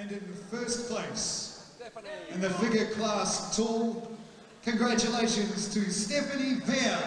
And in first place, in the figure class tall, congratulations to Stephanie Veer.